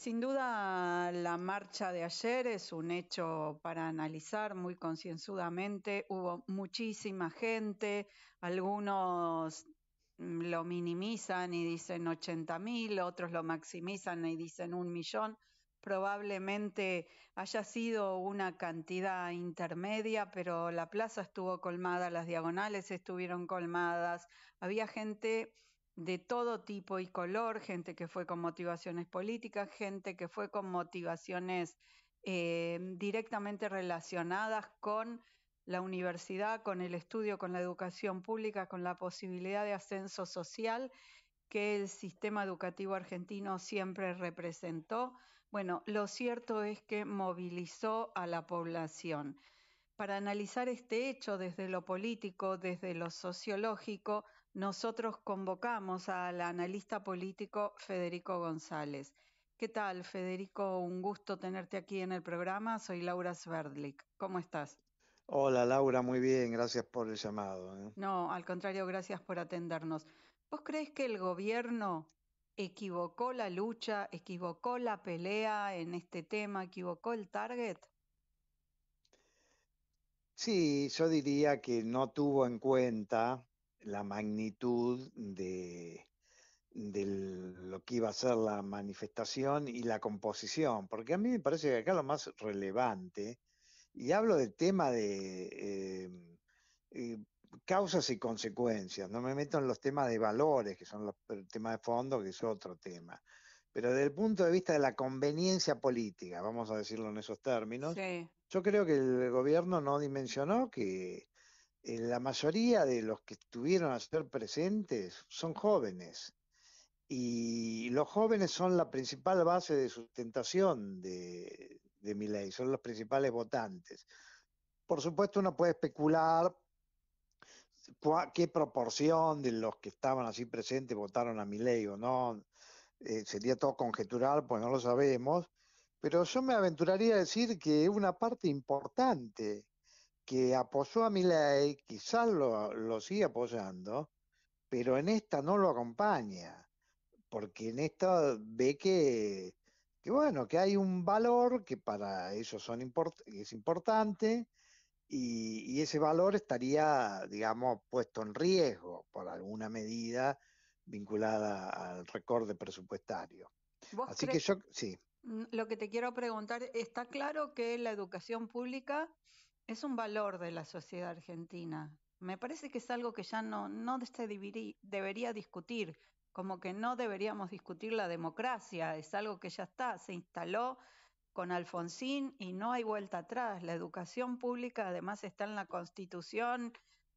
Sin duda, la marcha de ayer es un hecho para analizar muy concienzudamente. Hubo muchísima gente, algunos lo minimizan y dicen 80 mil, otros lo maximizan y dicen un millón. Probablemente haya sido una cantidad intermedia, pero la plaza estuvo colmada, las diagonales estuvieron colmadas, había gente de todo tipo y color, gente que fue con motivaciones políticas, gente que fue con motivaciones eh, directamente relacionadas con la universidad, con el estudio, con la educación pública, con la posibilidad de ascenso social que el sistema educativo argentino siempre representó. Bueno, lo cierto es que movilizó a la población. Para analizar este hecho desde lo político, desde lo sociológico, nosotros convocamos al analista político Federico González. ¿Qué tal, Federico? Un gusto tenerte aquí en el programa. Soy Laura Sverdlik. ¿Cómo estás? Hola, Laura, muy bien. Gracias por el llamado. ¿eh? No, al contrario, gracias por atendernos. ¿Vos crees que el gobierno equivocó la lucha, equivocó la pelea en este tema, equivocó el target? Sí, yo diría que no tuvo en cuenta la magnitud de, lo que iba a ser la manifestación y la composición, porque a mí me parece que acá lo más relevante, y hablo del tema de eh, eh, causas y consecuencias, no me meto en los temas de valores, que son los temas de fondo, que es otro tema, pero desde el punto de vista de la conveniencia política, vamos a decirlo en esos términos, yo creo que el gobierno no dimensionó que la mayoría de los que estuvieron a ser presentes son jóvenes. Y los jóvenes son la principal base de sustentación de, de mi ley, son los principales votantes. Por supuesto, uno puede especular qué proporción de los que estaban así presentes votaron a mi ley o no. Eh, sería todo conjetural, pues no lo sabemos. Pero yo me aventuraría a decir que una parte importante que apoyó a ley, quizás lo, lo sigue apoyando, pero en esta no lo acompaña, porque en esta ve que, que bueno, que hay un valor que para ellos son es importante y, ese valor estaría, digamos, puesto en riesgo por alguna medida vinculada al recorte presupuestario. Así que yo, sí. Lo que te quiero preguntar, está claro que la educación pública es un valor de la sociedad argentina. Me parece que es algo que ya no, no se debería, discutir, como que no deberíamos discutir la democracia, es algo que ya está, se instaló con Alfonsín y no hay vuelta atrás. La educación pública además está en la Constitución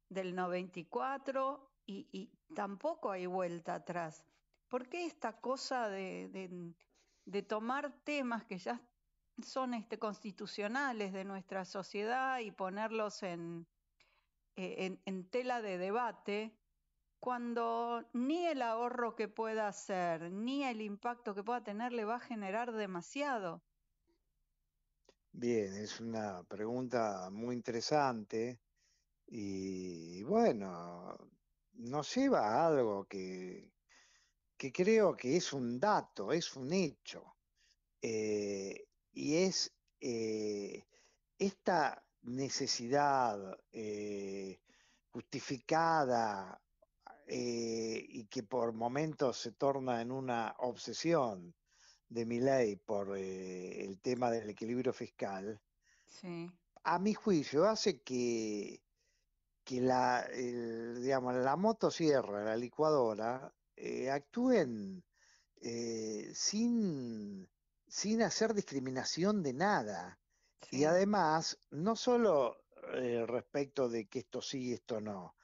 del 94 y, y tampoco hay vuelta atrás. ¿Por qué esta cosa de, de, de tomar temas que ya son este, constitucionales de nuestra sociedad y ponerlos en, eh, en, tela de debate cuando ni el ahorro que pueda hacer, ni el impacto que pueda tener le va a generar demasiado. Bien, es una pregunta muy interesante y bueno, nos lleva a algo que, que creo que es un dato, es un hecho. Eh, y es eh, esta necesidad eh, justificada eh, y que por momentos se torna en una obsesión de mi ley por el tema del equilibrio fiscal, a mi juicio hace que, que la, digamos, la motosierra, la licuadora, actúen sin sin hacer discriminación de nada. Y además, no solo eh, respecto de que esto sí esto no,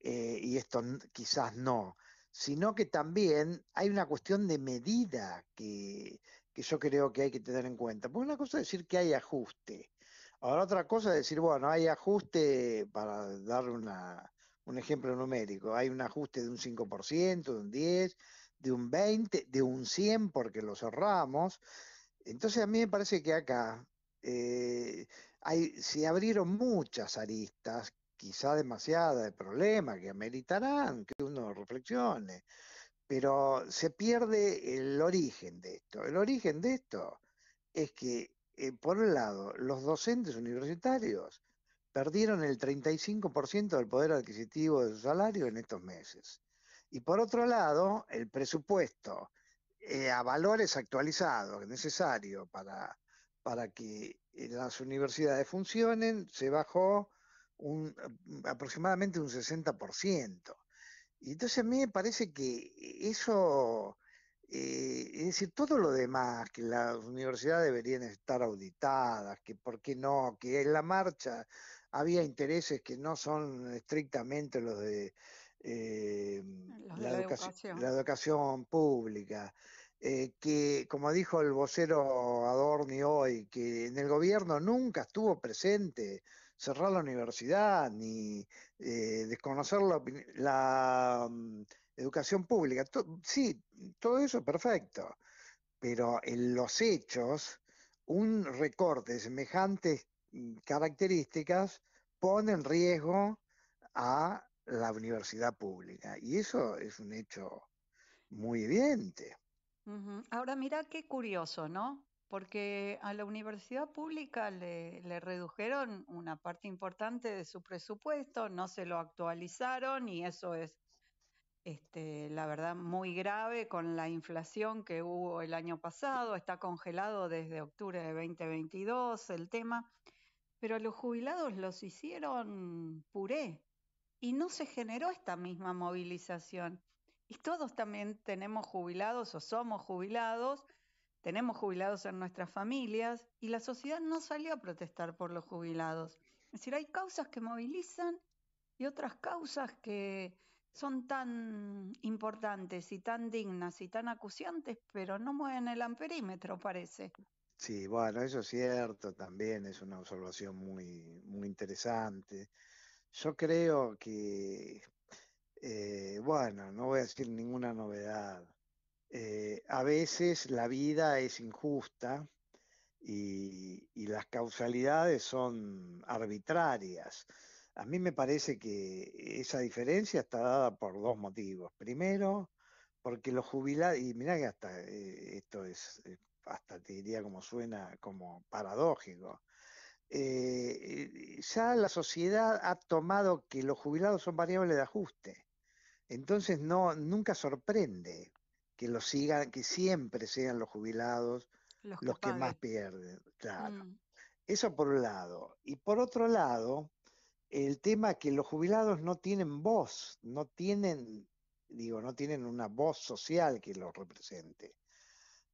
eh, y esto quizás no, sino que también hay una cuestión de medida que, que, yo creo que hay que tener en cuenta. Porque una cosa es decir que hay ajuste. Ahora otra cosa es decir, bueno, hay ajuste, para darle una, un ejemplo numérico, hay un ajuste de un 5%, de un 10%, de un 20, de un 100 porque lo cerramos. Entonces a mí me parece que acá eh, hay, se abrieron muchas aristas, quizá demasiadas de problemas que ameritarán que uno reflexione. pero se pierde el origen de esto. El origen de esto es que, eh, por un lado, los docentes universitarios perdieron el 35% del poder adquisitivo de su salario en estos meses. Y por otro lado, el presupuesto eh, a valores actualizados necesario para, para que eh, las universidades funcionen se bajó un, aproximadamente un 60%. Y entonces a mí me parece que eso, eh, es decir, todo lo demás, que las universidades deberían estar auditadas, que por qué no, que en la marcha había intereses que no son estrictamente los de, eh, la, educación. la, educación. pública. Eh, que, como dijo el vocero Adorni hoy, que en el gobierno nunca estuvo presente cerrar la universidad ni eh, desconocer la, mm, educación pública. sí, todo eso perfecto, pero en los hechos, un recorte de semejantes mm, características pone en riesgo a la universidad pública. Y eso es un hecho muy evidente. Ahora mira qué curioso, ¿no? Porque a la universidad pública le, le, redujeron una parte importante de su presupuesto, no se lo actualizaron y eso es, este, la verdad, muy grave con la inflación que hubo el año pasado. Está congelado desde octubre de 2022 el tema, pero a los jubilados los hicieron puré y no se generó esta misma movilización. Y todos también tenemos jubilados o somos jubilados, tenemos jubilados en nuestras familias y la sociedad no salió a protestar por los jubilados. Es decir, hay causas que movilizan y otras causas que son tan importantes y tan dignas y tan acuciantes, pero no mueven el amperímetro, parece. Sí, bueno, eso es cierto, también es una observación muy, muy interesante. Yo creo que, eh, bueno, no voy a decir ninguna novedad. Eh, a veces la vida es injusta y, las causalidades son arbitrarias. A mí me parece que esa diferencia está dada por dos motivos. Primero, porque los jubilados, y mira que hasta eh, esto es, hasta te diría como suena como paradójico, eh, ya la sociedad ha tomado que los jubilados son variables de ajuste. Entonces no, nunca sorprende que lo sigan, que siempre sean los jubilados los, que, más pierden. Claro. Mm. Eso por un lado. Y por otro lado, el tema que los jubilados no tienen voz, no tienen, digo, no tienen una voz social que los represente.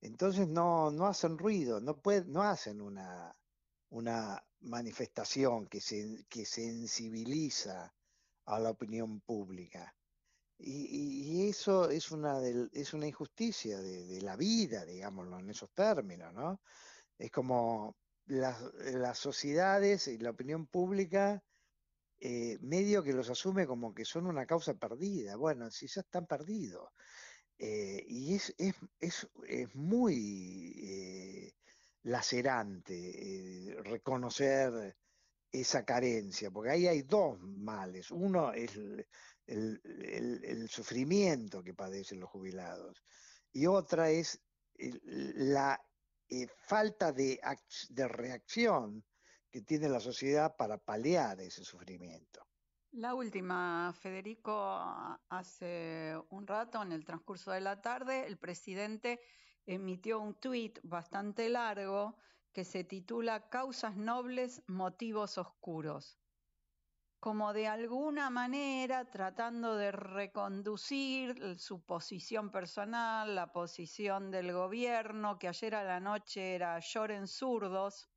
Entonces no, no hacen ruido, no, pueden, no hacen una, una manifestación que, que sensibiliza a la opinión pública. Y, eso es una, es una injusticia de, la vida, digámoslo en esos términos, ¿no? Es como las, las sociedades y la opinión pública eh, medio que los asume como que son una causa perdida. Bueno, si ya están perdidos. Eh, y es, es, es, es muy eh, lacerante eh, reconocer esa carencia, porque ahí hay dos males. Uno es el, sufrimiento que padecen los jubilados y otra es la eh, falta de, de reacción que tiene la sociedad para paliar ese sufrimiento. La última, Federico, hace un rato, en el transcurso de la tarde, el presidente emitió un tuit bastante largo que se titula Causas nobles, motivos oscuros, como de alguna manera tratando de reconducir su posición personal, la posición del gobierno, que ayer a la noche era lloren zurdos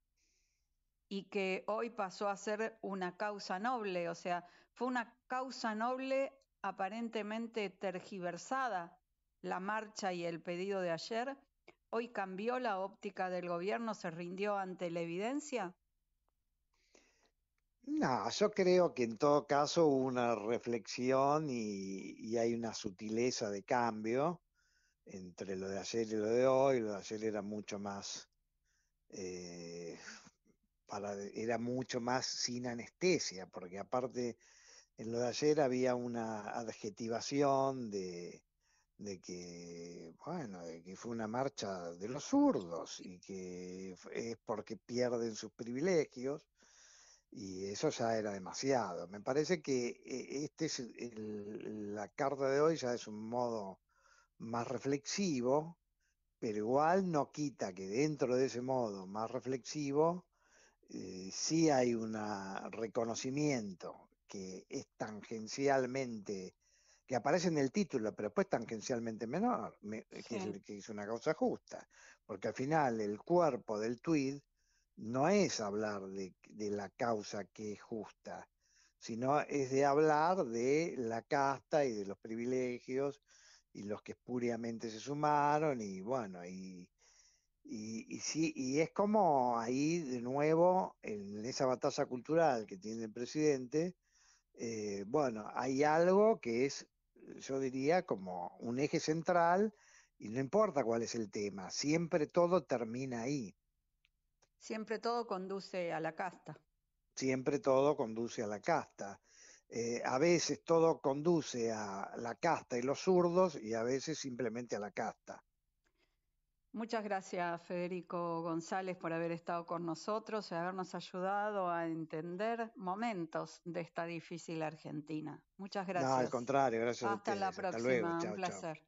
y que hoy pasó a ser una causa noble, o sea, fue una causa noble aparentemente tergiversada la marcha y el pedido de ayer, hoy cambió la óptica del gobierno, se rindió ante la evidencia? No, yo creo que en todo caso hubo una reflexión y, hay una sutileza de cambio entre lo de ayer y lo de hoy. Lo de ayer era mucho más, eh, para, era mucho más sin anestesia, porque aparte en lo de ayer había una adjetivación de, de que, bueno, que fue una marcha de los zurdos y que es porque pierden sus privilegios y eso ya era demasiado. Me parece que eh, este es la carta de hoy ya es un modo más reflexivo, pero igual no quita que dentro de ese modo más reflexivo eh, sí hay un reconocimiento que es tangencialmente, que aparece en el título, pero después tangencialmente menor, que, es, que es una causa justa, porque al final el cuerpo del tweet no es hablar de, la causa que es justa, sino es de hablar de la casta y de los privilegios y los que espuriamente se sumaron y bueno, y, y, sí, y es como ahí de nuevo, en esa batalla cultural que tiene el presidente, eh, bueno, hay algo que es, yo diría, como un eje central y no importa cuál es el tema, siempre todo termina ahí. Siempre todo conduce a la casta. Siempre todo conduce a la casta. Eh, a veces todo conduce a la casta y los zurdos y a veces simplemente a la casta. Muchas gracias, Federico González, por haber estado con nosotros y habernos ayudado a entender momentos de esta difícil Argentina. Muchas gracias. No, al contrario, gracias Hasta a la próxima, un placer.